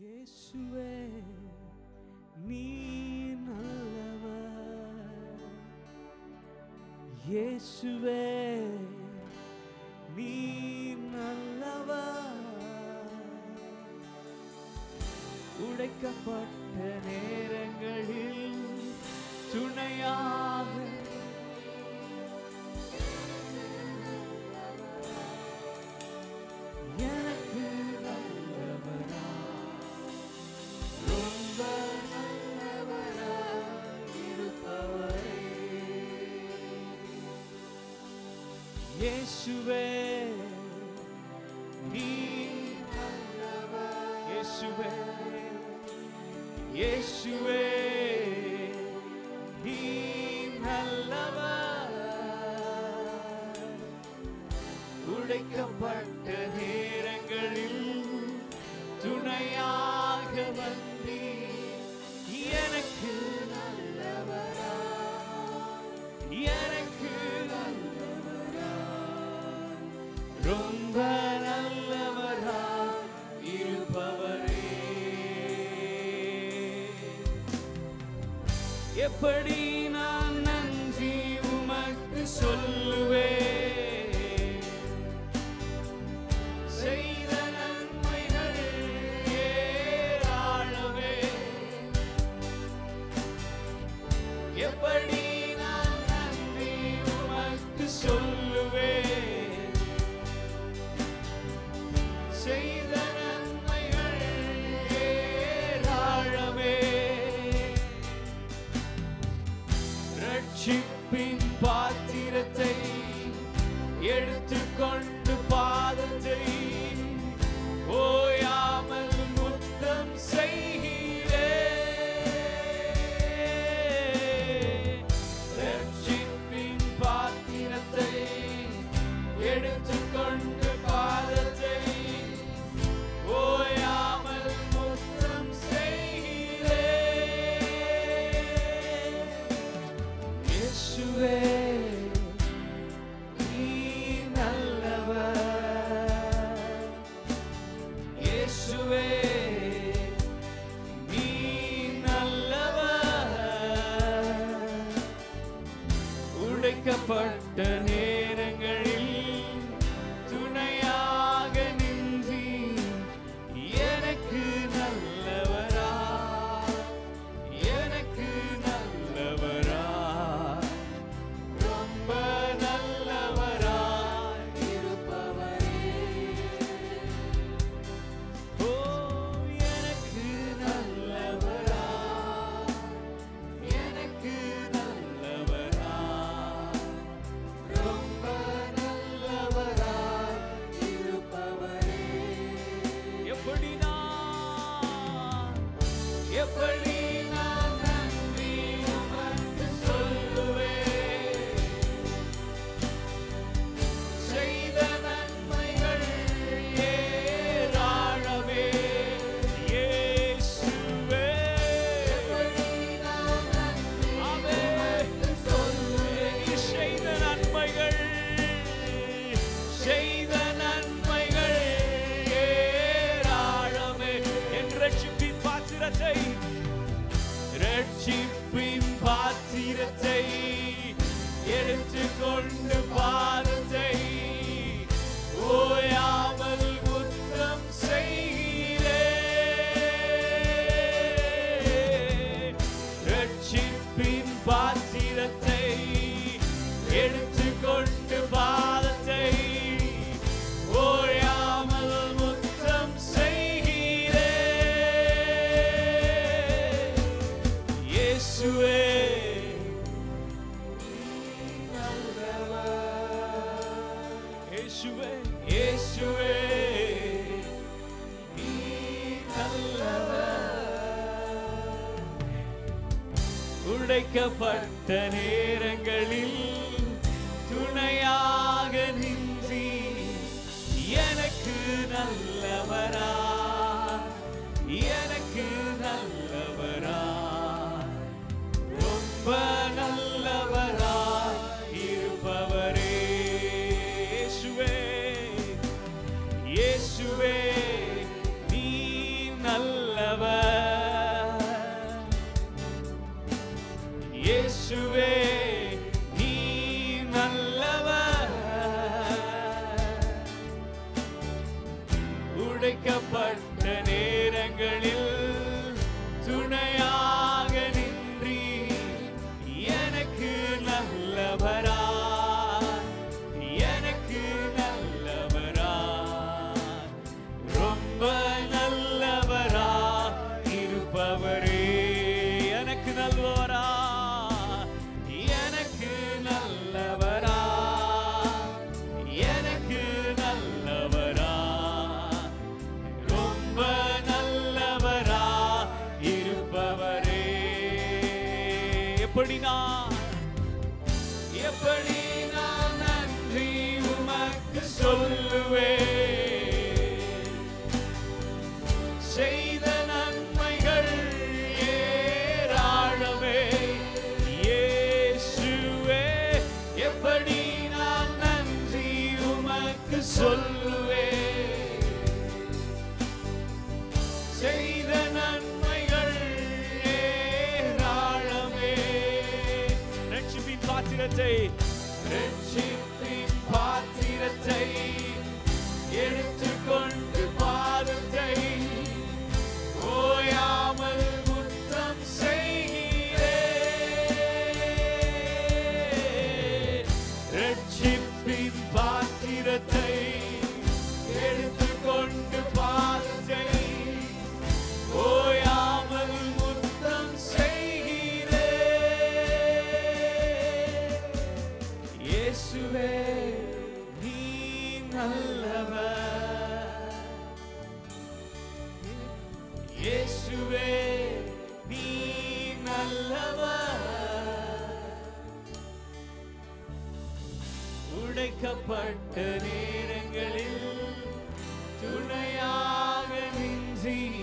இயேசுவே நீ நல்லவர். இயேசுவே நீ நல்லவர். உடைக்கப்பட்ட நேரங்களில் துணையாக 예수의 이 예수의 예수의 힘 할라마 우리 깜빡 எப்படி எப்படி பாத்திரத்தை ரட்சிப்பின் பாத்திரத்தை எடுத்துக்கொண்டு உடைக்கப்பட்ட நேரங்களில் துணையாக நின்றி எனக்கு நல்ல இயேசுவே நீ நல்லவர். உடைக்கப்பட்ட நேரங்களில் துணையாக நின்றி எனக்கு நல்லவரா? எனக்கு நல்லவரா? ரொம்ப நல்லவரா இருப்பவரே எனக்கு நல்லவரா? எப்படி நான் எப்படி நான் நன்றி உமக்கு சொல்லுவேன்? Presidente. துடைக்கப்பட்ட நேரங்களில் துணையாக நின்றீர்.